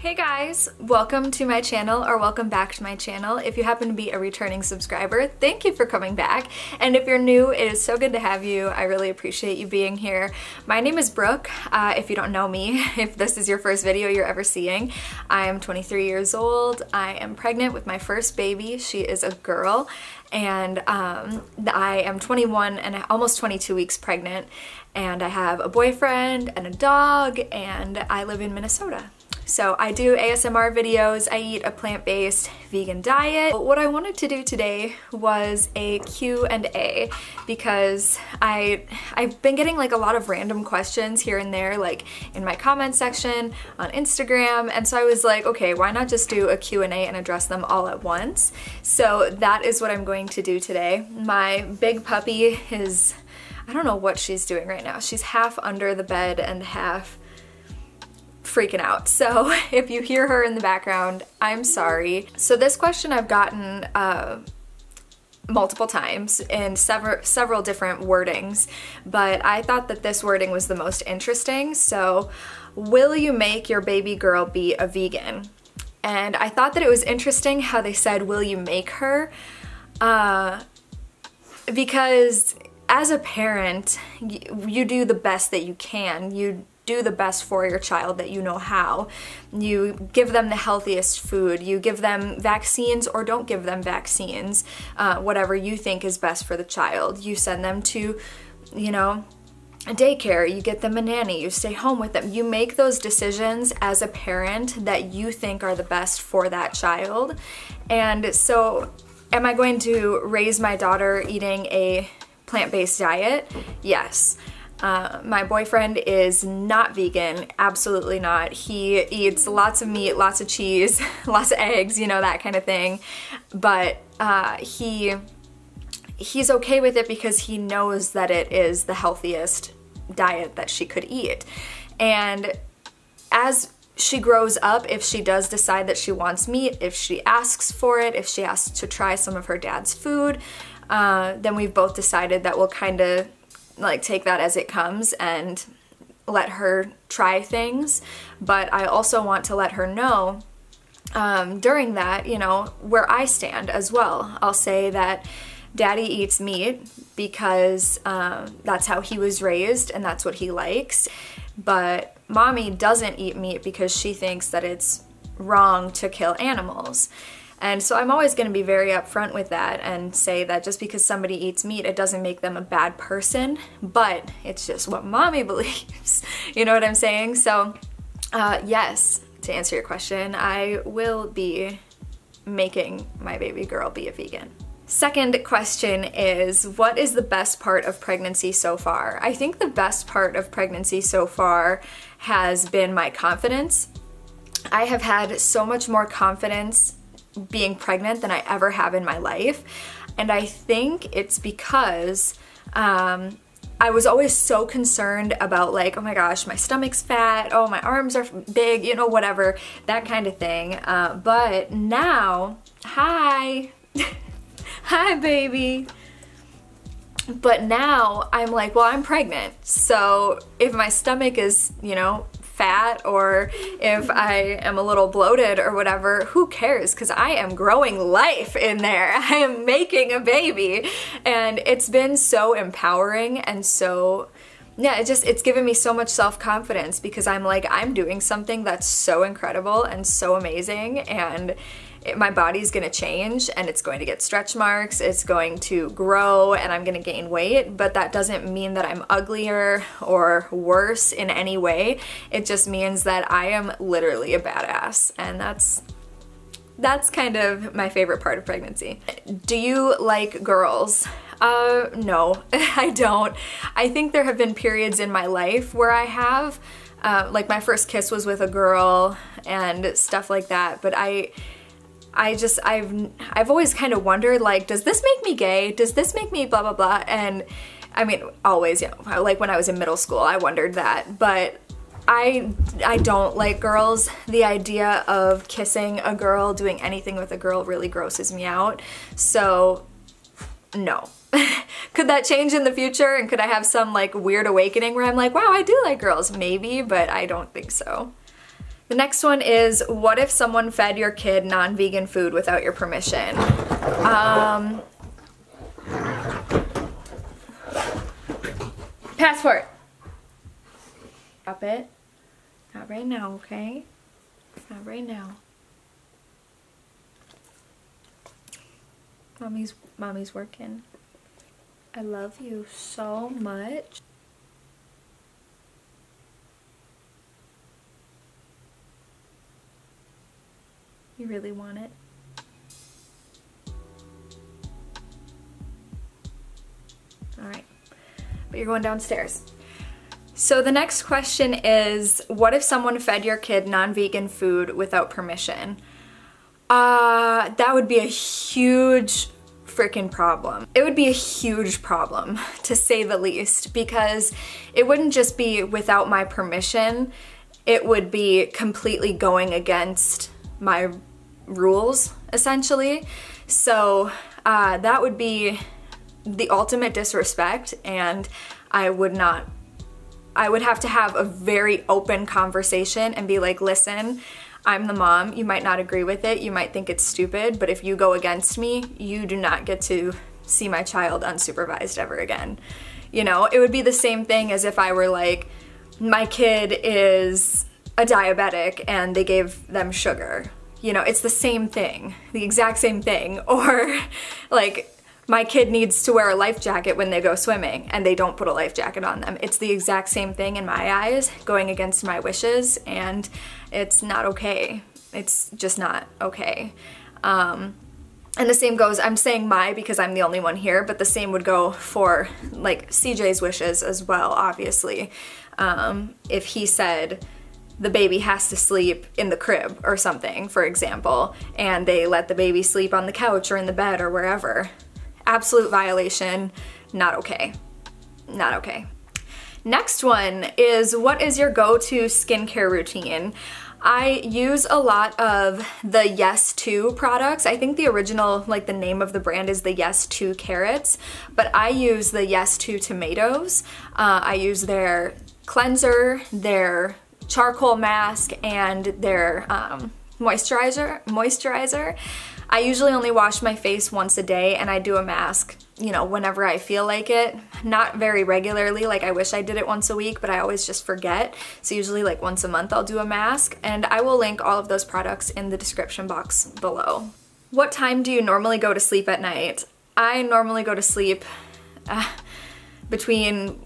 Hey guys, welcome to my channel or welcome back to my channel. If you happen to be a returning subscriber, thank you for coming back. And if you're new, it is so good to have you. I really appreciate you being here. My name is Brooke. Uh, if you don't know me, if this is your first video you're ever seeing, I am 23 years old. I am pregnant with my first baby. She is a girl and um, I am 21 and almost 22 weeks pregnant and I have a boyfriend and a dog and I live in Minnesota. So I do ASMR videos, I eat a plant-based vegan diet. What I wanted to do today was a Q&A because I, I've been getting like a lot of random questions here and there like in my comment section on Instagram and so I was like okay why not just do a Q&A and address them all at once. So that is what I'm going to do today. My big puppy is I don't know what she's doing right now. She's half under the bed and half freaking out. So if you hear her in the background, I'm sorry. So this question I've gotten uh, multiple times in several several different wordings, but I thought that this wording was the most interesting. So, will you make your baby girl be a vegan? And I thought that it was interesting how they said, will you make her? Uh, because as a parent, you do the best that you can. You do the best for your child that you know how. You give them the healthiest food. You give them vaccines or don't give them vaccines, uh, whatever you think is best for the child. You send them to, you know, a daycare, you get them a nanny, you stay home with them. You make those decisions as a parent that you think are the best for that child. And so, am I going to raise my daughter eating a plant based diet? Yes. Uh, my boyfriend is not vegan, absolutely not. He eats lots of meat, lots of cheese, lots of eggs, you know, that kind of thing. But uh, he he's okay with it because he knows that it is the healthiest diet that she could eat. And as she grows up, if she does decide that she wants meat, if she asks for it, if she asks to try some of her dad's food, uh, then we've both decided that we'll kind of like take that as it comes and let her try things. But I also want to let her know um, during that, you know, where I stand as well. I'll say that daddy eats meat because um, that's how he was raised and that's what he likes. But mommy doesn't eat meat because she thinks that it's wrong to kill animals. And so I'm always going to be very upfront with that and say that just because somebody eats meat, it doesn't make them a bad person, but it's just what mommy believes. you know what I'm saying? So, uh, yes, to answer your question, I will be making my baby girl be a vegan. Second question is what is the best part of pregnancy so far? I think the best part of pregnancy so far has been my confidence. I have had so much more confidence being pregnant than I ever have in my life. And I think it's because um, I was always so concerned about like, oh my gosh, my stomach's fat, oh my arms are big, you know, whatever, that kind of thing. Uh, but now, hi, hi baby. But now I'm like, well, I'm pregnant. So if my stomach is, you know, fat or if I am a little bloated or whatever, who cares? Because I am growing life in there. I am making a baby. And it's been so empowering and so yeah, it just it's given me so much self-confidence because I'm like I'm doing something that's so incredible and so amazing and it, my body's gonna change and it's going to get stretch marks, it's going to grow and I'm gonna gain weight, but that doesn't mean that I'm uglier or worse in any way. It just means that I am literally a badass and that's that's kind of my favorite part of pregnancy. Do you like girls? Uh, no, I don't. I think there have been periods in my life where I have, uh, like my first kiss was with a girl and stuff like that, but I, I just I've I've always kind of wondered like does this make me gay? Does this make me blah blah blah? And I mean always, you know, like when I was in middle school, I wondered that, but I I don't like girls. The idea of kissing a girl, doing anything with a girl really grosses me out. So no. could that change in the future and could I have some like weird awakening where I'm like, wow, I do like girls? Maybe, but I don't think so. The next one is, what if someone fed your kid non-vegan food without your permission? Um, passport. Stop it. Not right now, okay? Not right now. Mommy's, mommy's working. I love you so much. You really want it? Alright, but you're going downstairs. So the next question is, what if someone fed your kid non-vegan food without permission? Uh, that would be a huge freaking problem. It would be a huge problem, to say the least, because it wouldn't just be without my permission, it would be completely going against my rules, essentially. So uh, that would be the ultimate disrespect and I would not I would have to have a very open conversation and be like, listen, I'm the mom. You might not agree with it. You might think it's stupid, but if you go against me, you do not get to see my child unsupervised ever again. You know, it would be the same thing as if I were like, my kid is a diabetic and they gave them sugar you know, it's the same thing, the exact same thing. Or like, my kid needs to wear a life jacket when they go swimming and they don't put a life jacket on them. It's the exact same thing in my eyes, going against my wishes, and it's not okay. It's just not okay. Um, and the same goes, I'm saying my because I'm the only one here, but the same would go for like CJ's wishes as well, obviously. Um, if he said, the baby has to sleep in the crib or something, for example, and they let the baby sleep on the couch or in the bed or wherever. Absolute violation, not okay. Not okay. Next one is what is your go-to skincare routine? I use a lot of the Yes To products. I think the original, like the name of the brand is the Yes To carrots, but I use the Yes To tomatoes. Uh, I use their cleanser, their charcoal mask and their um, moisturizer. Moisturizer. I usually only wash my face once a day and I do a mask, you know, whenever I feel like it. Not very regularly, like I wish I did it once a week, but I always just forget. So usually like once a month I'll do a mask and I will link all of those products in the description box below. What time do you normally go to sleep at night? I normally go to sleep uh, between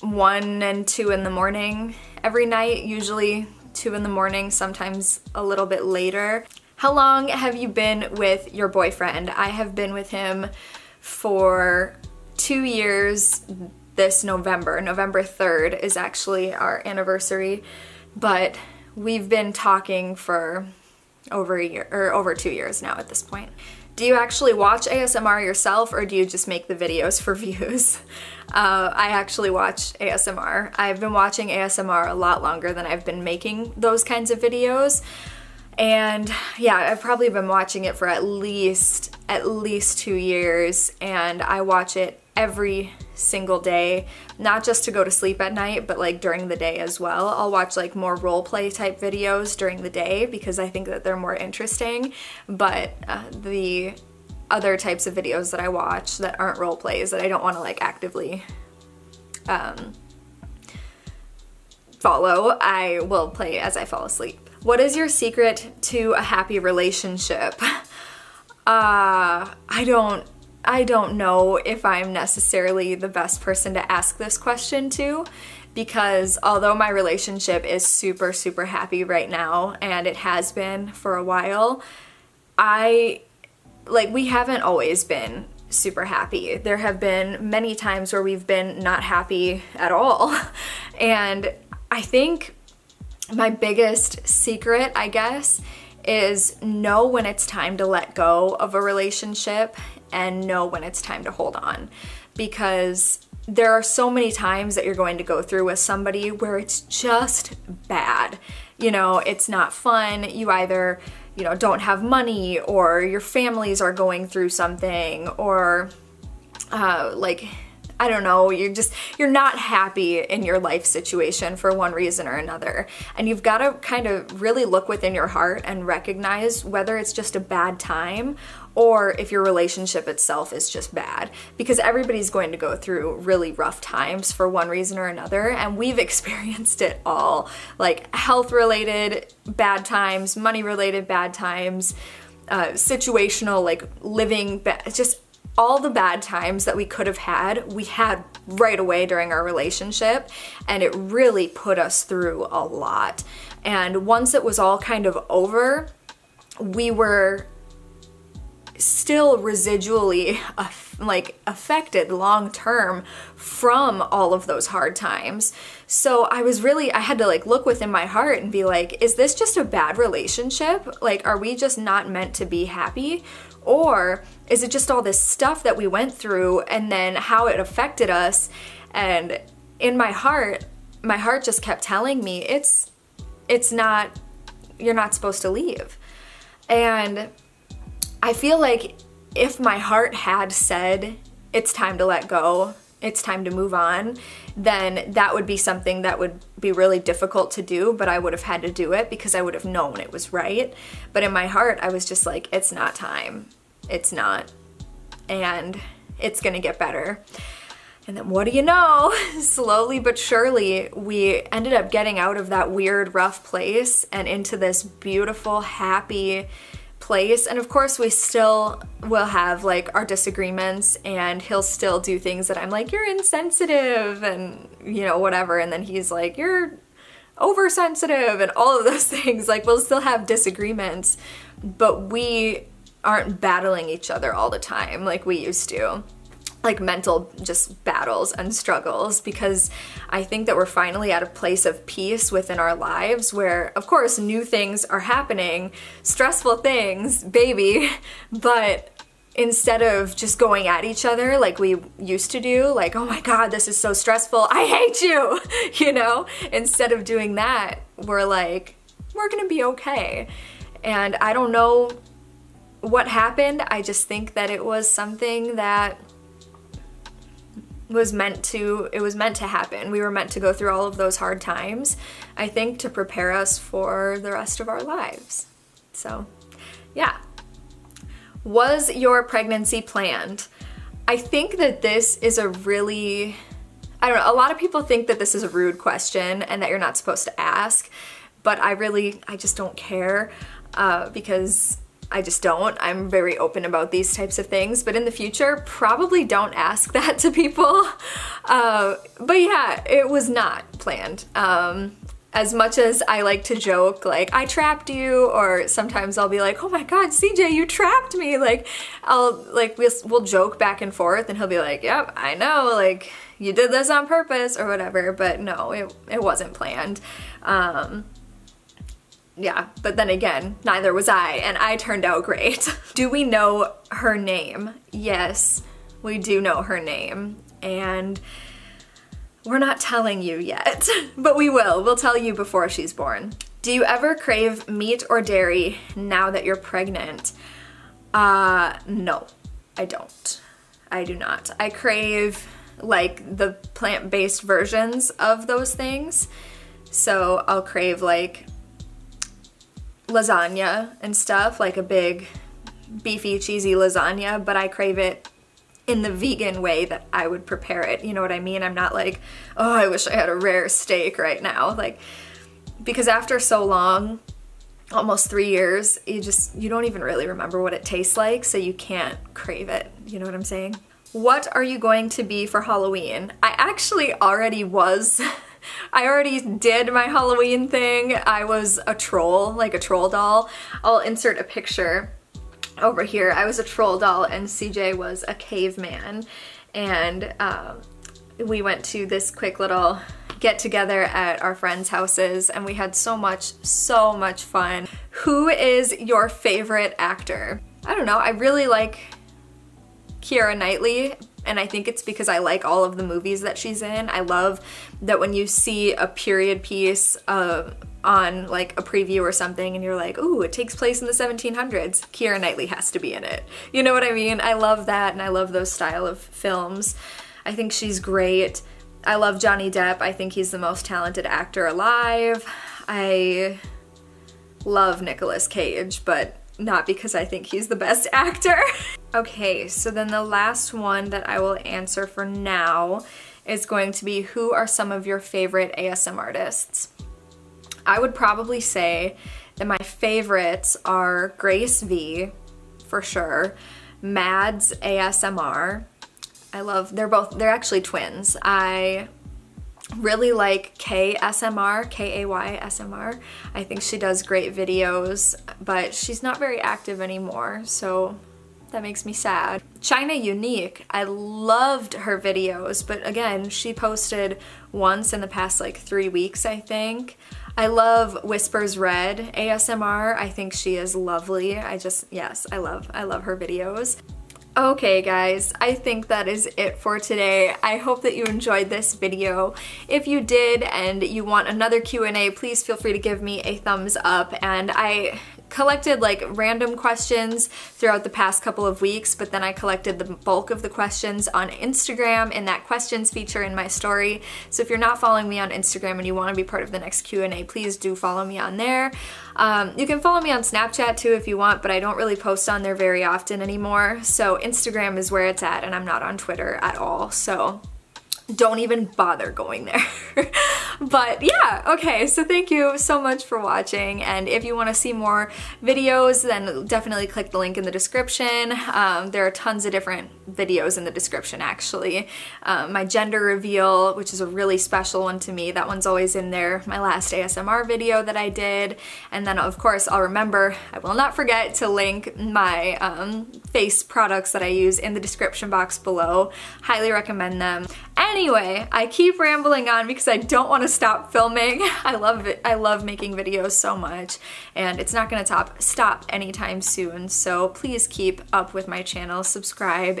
1 and 2 in the morning every night, usually 2 in the morning, sometimes a little bit later. How long have you been with your boyfriend? I have been with him for two years this November. November 3rd is actually our anniversary, but we've been talking for over a year or over two years now at this point. Do you actually watch ASMR yourself or do you just make the videos for views? Uh, I actually watch ASMR. I've been watching ASMR a lot longer than I've been making those kinds of videos. And yeah, I've probably been watching it for at least, at least two years and I watch it every single day, not just to go to sleep at night, but like during the day as well. I'll watch like more role play type videos during the day because I think that they're more interesting, but uh, the other types of videos that I watch that aren't role plays that I don't want to like actively um, follow, I will play as I fall asleep. What is your secret to a happy relationship? Uh, I don't I don't know if I'm necessarily the best person to ask this question to because although my relationship is super, super happy right now and it has been for a while, I, like, we haven't always been super happy. There have been many times where we've been not happy at all. And I think my biggest secret, I guess, is know when it's time to let go of a relationship and know when it's time to hold on because there are so many times that you're going to go through with somebody where it's just bad. You know, it's not fun. You either, you know, don't have money or your families are going through something or uh, like I don't know, you're just, you're not happy in your life situation for one reason or another. And you've got to kind of really look within your heart and recognize whether it's just a bad time or if your relationship itself is just bad. Because everybody's going to go through really rough times for one reason or another, and we've experienced it all like health related bad times, money related bad times, uh, situational, like living, just all the bad times that we could have had, we had right away during our relationship, and it really put us through a lot. And once it was all kind of over, we were still residually like affected long term from all of those hard times. So I was really I had to like look within my heart and be like is this just a bad relationship? Like are we just not meant to be happy? Or is it just all this stuff that we went through and then how it affected us? And in my heart, my heart just kept telling me it's it's not you're not supposed to leave. And I feel like if my heart had said it's time to let go, it's time to move on, then that would be something that would be really difficult to do, but I would have had to do it because I would have known it was right. But in my heart, I was just like, it's not time it's not. And it's gonna get better. And then what do you know? Slowly but surely, we ended up getting out of that weird, rough place and into this beautiful, happy place. And of course, we still will have like our disagreements, and he'll still do things that I'm like, you're insensitive, and you know, whatever. And then he's like, you're oversensitive, and all of those things. Like, we'll still have disagreements, but we aren't battling each other all the time like we used to like mental just battles and struggles because I think that we're finally at a place of peace within our lives where of course new things are happening, stressful things, baby, but instead of just going at each other like we used to do, like, oh my god, this is so stressful, I hate you, you know? Instead of doing that, we're like, we're gonna be okay. And I don't know what happened, I just think that it was something that was meant to it was meant to happen. We were meant to go through all of those hard times, I think to prepare us for the rest of our lives. So, yeah. Was your pregnancy planned? I think that this is a really I don't know, a lot of people think that this is a rude question and that you're not supposed to ask, but I really I just don't care uh, because I just don't. I'm very open about these types of things, but in the future, probably don't ask that to people. Uh, but yeah, it was not planned. Um, as much as I like to joke, like, I trapped you, or sometimes I'll be like, oh my god, CJ, you trapped me. Like, I'll, like, we'll, we'll joke back and forth, and he'll be like, yep, I know, like, you did this on purpose, or whatever, but no, it, it wasn't planned. Um, yeah, but then again, neither was I, and I turned out great. do we know her name? Yes, we do know her name, and we're not telling you yet, but we will. We'll tell you before she's born. Do you ever crave meat or dairy now that you're pregnant? Uh, no, I don't. I do not. I crave like the plant-based versions of those things. So I'll crave like lasagna and stuff, like a big beefy cheesy lasagna, but I crave it in the vegan way that I would prepare it. You know what I mean? I'm not like, oh, I wish I had a rare steak right now. Like, because after so long, almost three years, you just, you don't even really remember what it tastes like, so you can't crave it. You know what I'm saying? What are you going to be for Halloween? I actually already was I already did my Halloween thing. I was a troll, like a troll doll. I'll insert a picture over here. I was a troll doll and CJ was a caveman. And um, we went to this quick little get together at our friends' houses and we had so much, so much fun. Who is your favorite actor? I don't know, I really like Keira Knightley, and I think it's because I like all of the movies that she's in. I love that when you see a period piece uh, on like a preview or something and you're like, ooh, it takes place in the 1700s, Keira Knightley has to be in it. You know what I mean? I love that and I love those style of films. I think she's great. I love Johnny Depp. I think he's the most talented actor alive. I love Nicolas Cage, but not because I think he's the best actor. okay, so then the last one that I will answer for now is going to be who are some of your favorite ASM artists? I would probably say that my favorites are Grace V, for sure, Mads ASMR. I love, they're both, they're actually twins. I really like KSMR, think she does great videos, but she's not very active anymore, so that makes me sad. China Unique, I loved her videos, but again, she posted once in the past like three weeks, I think. I love Whispers Red ASMR. I think she is lovely. I just, yes, I love, I love her videos. Okay guys, I think that is it for today. I hope that you enjoyed this video. If you did and you want another Q&A, please feel free to give me a thumbs up and I collected like random questions throughout the past couple of weeks, but then I collected the bulk of the questions on Instagram in that questions feature in my story. So if you're not following me on Instagram and you want to be part of the next Q&A, please do follow me on there. Um, you can follow me on Snapchat too if you want, but I don't really post on there very often anymore. So Instagram is where it's at and I'm not on Twitter at all. So don't even bother going there. but yeah, okay, so thank you so much for watching, and if you want to see more videos, then definitely click the link in the description. Um, there are tons of different videos in the description, actually. Um, my gender reveal, which is a really special one to me, that one's always in there. My last ASMR video that I did, and then of course I'll remember, I will not forget to link my um, face products that I use in the description box below. Highly recommend them. Anyway, I keep rambling on because I don't want to stop filming. I love it. I love making videos so much and it's not going to stop, anytime soon. So please keep up with my channel, subscribe,